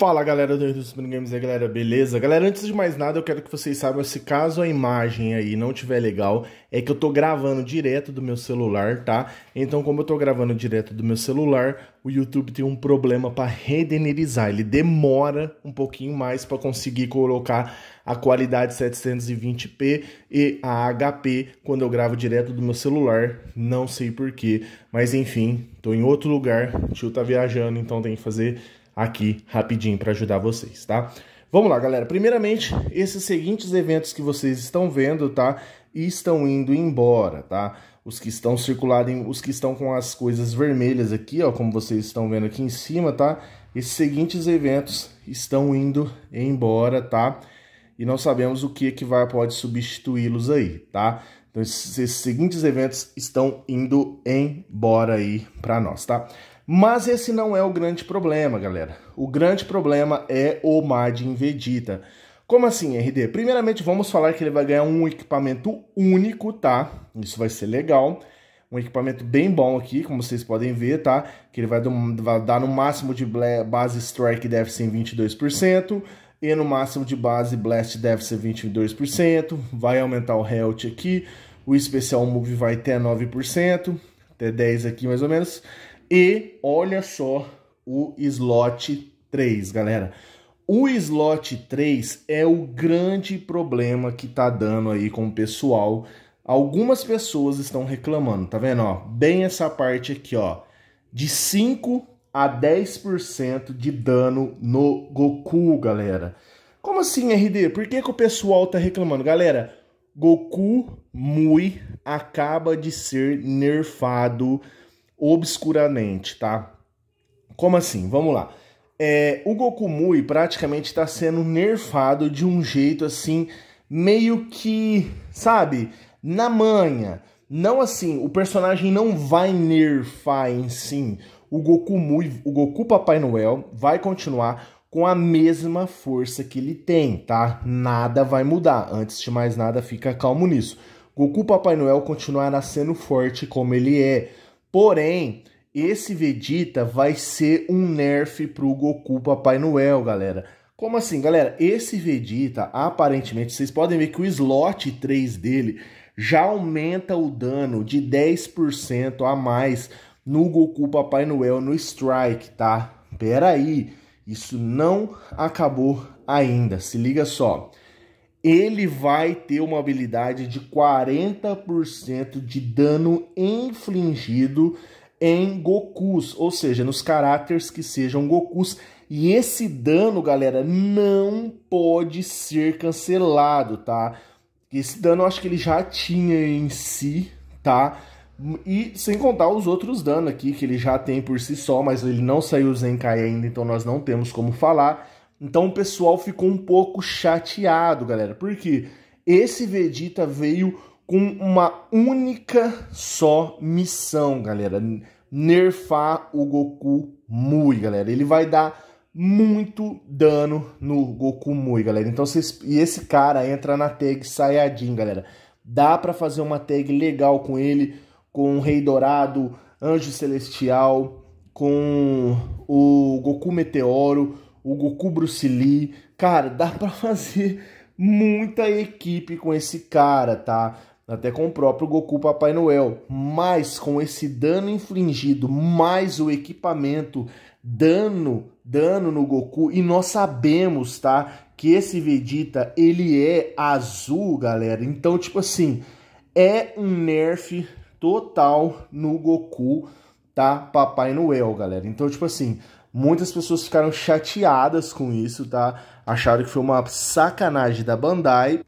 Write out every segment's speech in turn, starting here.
Fala galera do Super Games e galera, beleza? Galera, antes de mais nada eu quero que vocês saibam se caso a imagem aí não tiver legal, é que eu tô gravando direto do meu celular, tá? Então como eu tô gravando direto do meu celular, o YouTube tem um problema para renderizar, ele demora um pouquinho mais para conseguir colocar a qualidade 720p e a HP quando eu gravo direto do meu celular, não sei porquê, mas enfim, tô em outro lugar, o tio tá viajando, então tem que fazer aqui rapidinho para ajudar vocês, tá? Vamos lá, galera. Primeiramente, esses seguintes eventos que vocês estão vendo, tá? Estão indo embora, tá? Os que estão circulando, os que estão com as coisas vermelhas aqui, ó, como vocês estão vendo aqui em cima, tá? Esses seguintes eventos estão indo embora, tá? E não sabemos o que que vai pode substituí-los aí, tá? Então esses, esses seguintes eventos estão indo embora aí para nós, tá? Mas esse não é o grande problema, galera. O grande problema é o Majin Vegeta. Como assim, RD? Primeiramente, vamos falar que ele vai ganhar um equipamento único, tá? Isso vai ser legal. Um equipamento bem bom aqui, como vocês podem ver, tá? Que ele vai, dar no máximo de base Strike deve ser em 22%. E no máximo de base Blast deve ser 22%. Vai aumentar o Health aqui. O especial Move vai até 9%. Até 10% aqui mais ou menos. E olha só o slot 3, galera. O slot 3 é o grande problema que tá dando aí com o pessoal. Algumas pessoas estão reclamando, tá vendo, ó? Bem essa parte aqui, ó. De 5 a 10% de dano no Goku, galera. Como assim, RD? Por que, que o pessoal tá reclamando? Galera, Goku Mui acaba de ser nerfado obscuramente, tá? Como assim? Vamos lá. É, o Goku Mui praticamente está sendo nerfado de um jeito assim, meio que, sabe, na manha. Não assim, o personagem não vai nerfar em si. O Goku Mui, o Goku Papai Noel vai continuar com a mesma força que ele tem, tá? Nada vai mudar. Antes de mais nada, fica calmo nisso. Goku Papai Noel continuará sendo forte como ele é. Porém, esse Vegeta vai ser um nerf pro Goku Papai Noel, galera. Como assim, galera? Esse Vegeta, aparentemente, vocês podem ver que o slot 3 dele já aumenta o dano de 10% a mais no Goku Papai Noel no Strike, tá? Pera aí, isso não acabou ainda, se liga só. Ele vai ter uma habilidade de 40% de dano infligido em Gokus, ou seja, nos caráteres que sejam Gokus. E esse dano, galera, não pode ser cancelado, tá? Esse dano eu acho que ele já tinha em si, tá? E sem contar os outros danos aqui que ele já tem por si só, mas ele não saiu Zenkai ainda, então nós não temos como falar. Então o pessoal ficou um pouco chateado, galera, porque esse Vegeta veio com uma única só missão, galera. Nerfar o Goku Mui, galera. Ele vai dar muito dano no Goku Mui, galera. Então, vocês... E esse cara entra na tag Sayajin, galera. Dá pra fazer uma tag legal com ele, com o Rei Dourado, Anjo Celestial, com o Goku Meteoro, o Goku Bruce Lee. Cara, dá pra fazer muita equipe com esse cara, tá? até com o próprio Goku Papai Noel, mas com esse dano infligido, mais o equipamento, dano, dano no Goku, e nós sabemos, tá, que esse Vegeta, ele é azul, galera, então, tipo assim, é um nerf total no Goku, tá, Papai Noel, galera, então, tipo assim, muitas pessoas ficaram chateadas com isso, tá, acharam que foi uma sacanagem da Bandai,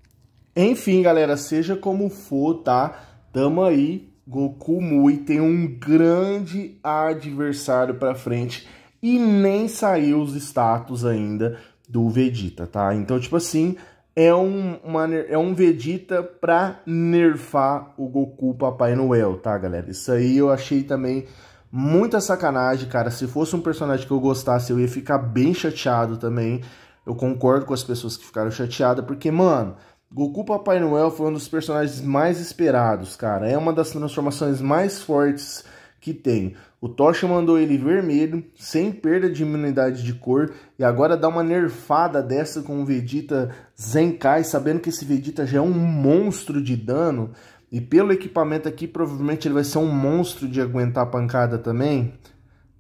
enfim, galera, seja como for, tá? Tamo aí. Goku Mui tem um grande adversário pra frente e nem saiu os status ainda do Vegeta, tá? Então, tipo assim, é um, uma, é um Vegeta pra nerfar o Goku Papai Noel, tá, galera? Isso aí eu achei também muita sacanagem, cara. Se fosse um personagem que eu gostasse, eu ia ficar bem chateado também. Eu concordo com as pessoas que ficaram chateadas, porque, mano... Goku Papai Noel foi um dos personagens mais esperados, cara. É uma das transformações mais fortes que tem. O Tocha mandou ele vermelho, sem perda de imunidade de cor, e agora dá uma nerfada dessa com o Vegeta Zenkai, sabendo que esse Vegeta já é um monstro de dano, e pelo equipamento aqui, provavelmente ele vai ser um monstro de aguentar pancada também.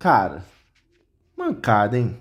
Cara, mancada, hein?